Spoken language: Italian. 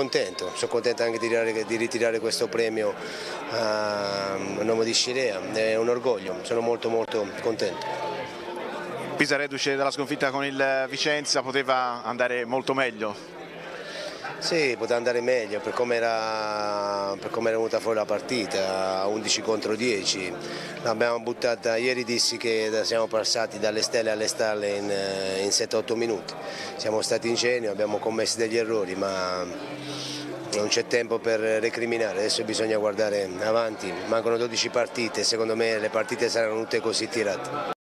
contento, sono contento anche di, tirare, di ritirare questo premio a nome di Scirea, è un orgoglio, sono molto molto contento. Pisa reduce dalla sconfitta con il Vicenza, poteva andare molto meglio? Sì, poteva andare meglio per come era, com era, venuta fuori la partita, 11 contro 10. L'abbiamo buttata, ieri dissi che siamo passati dalle stelle alle stalle in, in 7-8 minuti. Siamo stati ingenui, abbiamo commesso degli errori, ma non c'è tempo per recriminare, adesso bisogna guardare avanti. Mancano 12 partite, secondo me le partite saranno tutte così tirate.